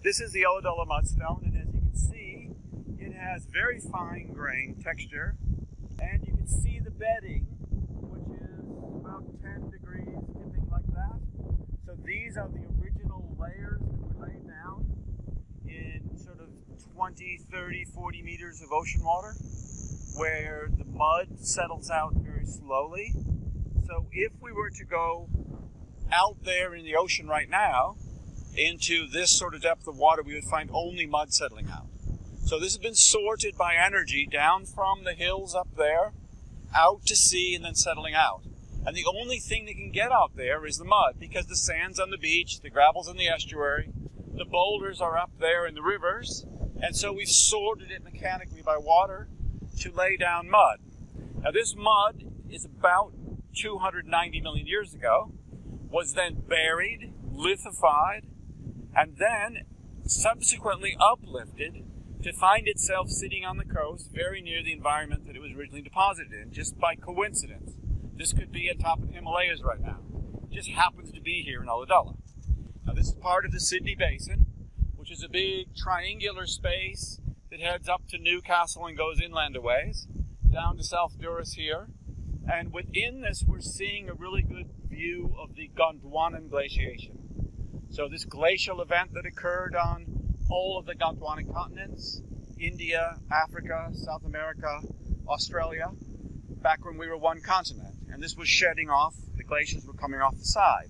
This is the Ulladulla mudstone, and as you can see, it has very fine grain texture, and you can see the bedding, which is about 10 degrees, dipping like that. So these are the original layers that were laid down in sort of 20, 30, 40 meters of ocean water, where the mud settles out very slowly. So if we were to go out there in the ocean right now, into this sort of depth of water, we would find only mud settling out. So this has been sorted by energy down from the hills up there, out to sea, and then settling out. And the only thing that can get out there is the mud because the sand's on the beach, the gravel's in the estuary, the boulders are up there in the rivers, and so we've sorted it mechanically by water to lay down mud. Now, this mud is about 290 million years ago, was then buried, lithified, and then subsequently uplifted to find itself sitting on the coast very near the environment that it was originally deposited in, just by coincidence. This could be at top of the Himalayas right now. It just happens to be here in Ulladulla. Now this is part of the Sydney Basin, which is a big triangular space that heads up to Newcastle and goes inland a ways, down to South Durras here. And within this, we're seeing a really good view of the Gondwanan glaciation. So this glacial event that occurred on all of the Gondwanan continents, India, Africa, South America, Australia, back when we were one continent. And this was shedding off, the glaciers were coming off the side.